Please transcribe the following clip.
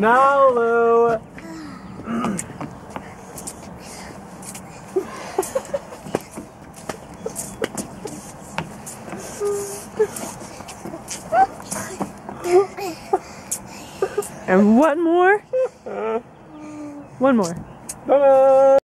now, Lou. and one more. Uh, one more. Bye. -bye.